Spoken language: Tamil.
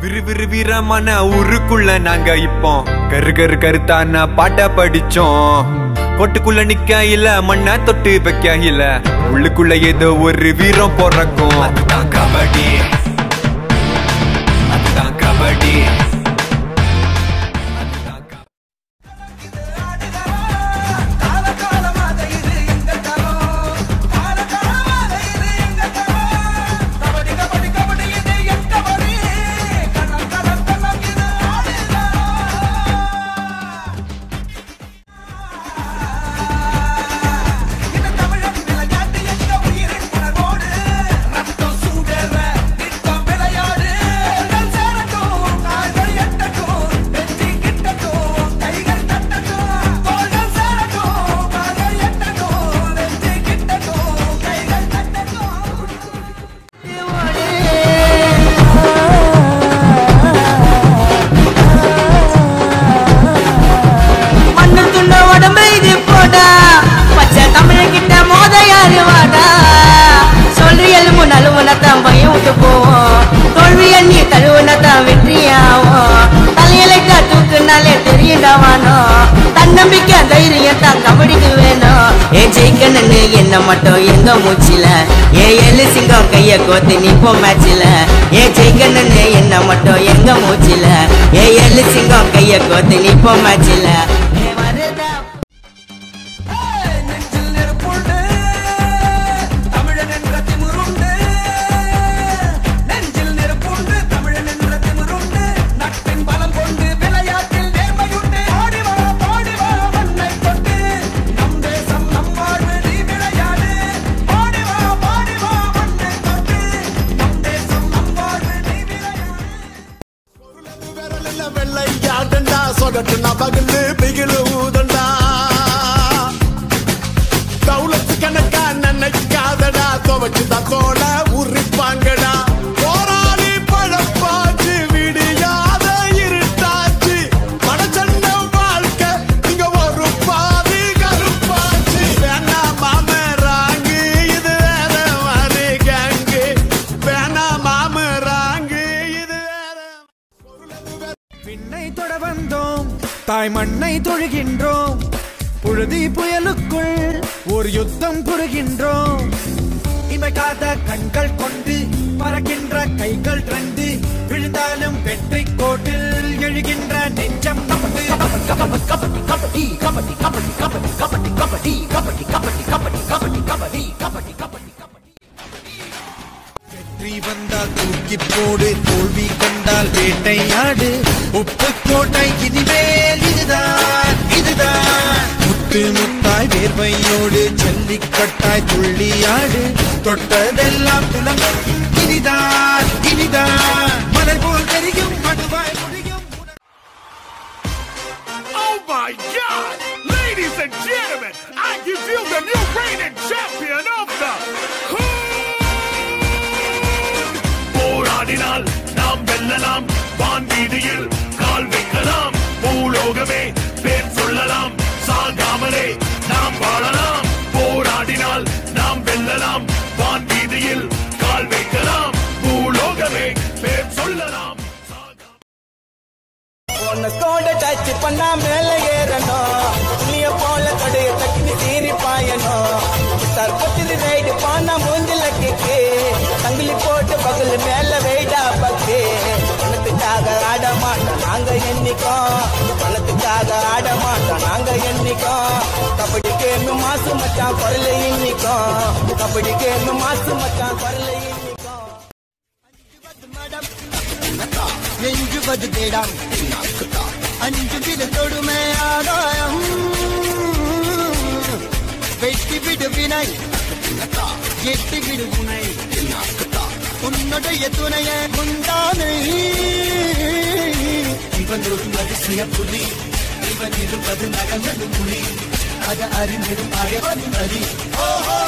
விறுவிறு வீரமான ஊருக்குள்ள நாங்க இப்போ கரு கரு கருத்தான பாட்ட படிச்சோம். கொட்டுக்குள்ள நிக்க இல்ல மண்ண தொட்டு வைக்க இல்ல. உள்ளுக்குள்ள ஏதோ ஒரு வீரம் பிறக்கும். அதுதான் கபடி. அதுதான் கபடி. தெரியுண்டாவானோ தன்னம்பிக்கை தைரியம் தான் கபடிக்கு வேணும் ஏ ஜெயிக்கணும்னு என்ன மட்டும் எங்க மூச்சில? ஏ எலு சிங்கம் கைய கோத்து நிப்போ மேட்சில? ஏ ஜெயிக்கணும்னு என்ன மட்டும் எங்க மூச்சில? ஏ எலு சிங்கம் கைய கோத்து நிப்போ மேட்சில? வெள்ளையாடண்டா சொகட்டுனா பகிர்ந்து பிகிழு ஊதண்டா. கவுளத்து கணக்கா நினைக்காதடா துவைச்சுதான் தொட வந்தோம் தாய் மண்ணை தொழுகின்றோம் புழுதி புயலுக்குள் ஒரு யுத்தம் புரிகின்றோம் இமைக்காத கண்கள் கொண்டு பறக்கின்ற கைகள் ரெண்டு விழுந்தாலும் வெற்றி கோட்டில் எழுகின்ற நெஞ்சம் கபடி கபடி கபடி கபடி கபடி கபடி கபடி கபடி கபடி கபடி கபடி தூக்கி போடு தோல்வி கண்டால் வேட்டையாடு. உப்பு கோட்டை இனிமேல் இதுதான் இதுதான். முத்து முத்தாய் வேர்வையோடு ஜல்லிக்கட்டாய் துள்ளியாடு. தொட்டதெல்லாம் துலங்கும் இனிதான் இனிதான். மலர் போல் தெரியும் மடுவாய் முடியும். Oh my God! Ladies and gentlemen, I give you the new reigning champion of the நாம் வான்வீதியில் கால் வைக்கலாம். பூலோகமே பேர் சொல்லலாம். சாகாமலே நாம் வாழலாம். போராடினால் நாம் வெல்லலாம். வான்வீதியில் கால் வைக்கலாம். பூலோகமே பேர் சொல்லலாம். உனக்கோட டச் பண்ணா மேல ஏறணும். நீ போல தொடைய தக்கி தீரி பாயணும். சர்பத்தில் ரைடு பானா நாங்க பணத்துக்காக ஆட மாட்டோம் நாங்க எண்ணிக்கோம் கபடி கேமு மாசு மச்சான் குரல எண்ணிக்கோம் கபடி கேமு மாசு மச்சான் குரல எண்ணிக்கோம் நெஞ்சுவது தேடாம். அஞ்சு விட தொடுமை ஆதாயம். வெட்டி விடு வினை. எட்டி விடு துணை உன்னுடைய துணைய குண்டானை இவன் ஒரு அதிசய புலி இவன் இருப்பது நகர்ந்தது புலி அது அறிந்திடும் அழவன் அறி ஓஹோ